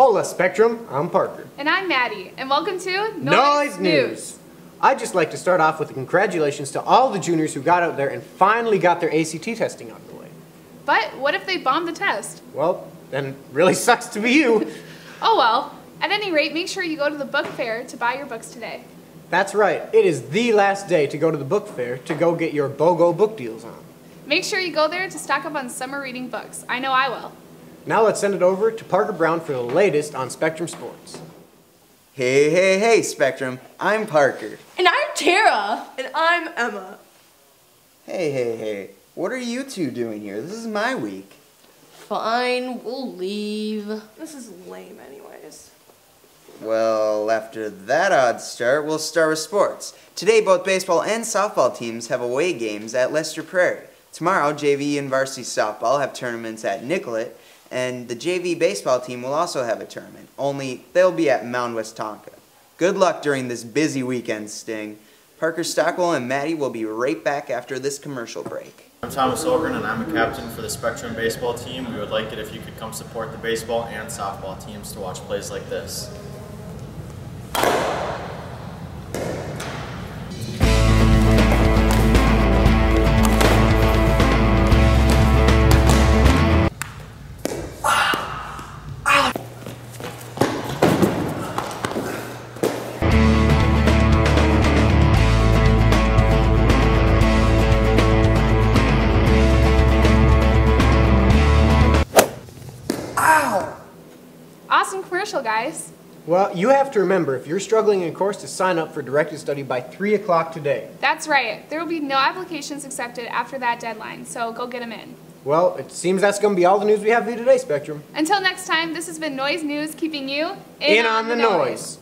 Spectrum, I'm Parker. And I'm Maddie, and welcome to Noise, News. I'd just like to start off with congratulations to all the juniors who got out there and finally got their ACT testing out of the way. But what if they bombed the test? Well, then it really sucks to be you. Oh well. At any rate, make sure you go to the book fair to buy your books today. That's right, it is the last day to go to the book fair to go get your BOGO book deals on. Make sure you go there to stock up on summer reading books. I know I will. Now let's send it over to Parker Brown for the latest on Spectrum Sports. Hey, hey, hey, Spectrum. I'm Parker. And I'm Tara. And I'm Emma. Hey, hey, hey. What are you two doing here? This is my week. Fine, we'll leave. This is lame anyways. Well, after that odd start, we'll start with sports. Today, both baseball and softball teams have away games at Lester Prairie. Tomorrow, JV and varsity softball have tournaments at Nicollet, and the JV baseball team will also have a tournament, only they'll be at Mound Westonka. Good luck during this busy weekend, Sting. Parker Stockwell and Maddie will be right back after this commercial break. I'm Thomas Ogren and I'm a captain for the Spectrum baseball team. We would like it if you could come support the baseball and softball teams to watch plays like this. Awesome commercial, guys. Well, you have to remember, if you're struggling in course, to sign up for directed study by 3 o'clock today. That's right. There will be no applications accepted after that deadline, so go get them in. Well, it seems that's going to be all the news we have for you today, Spectrum. Until next time, this has been Noise News, keeping you In on the noise.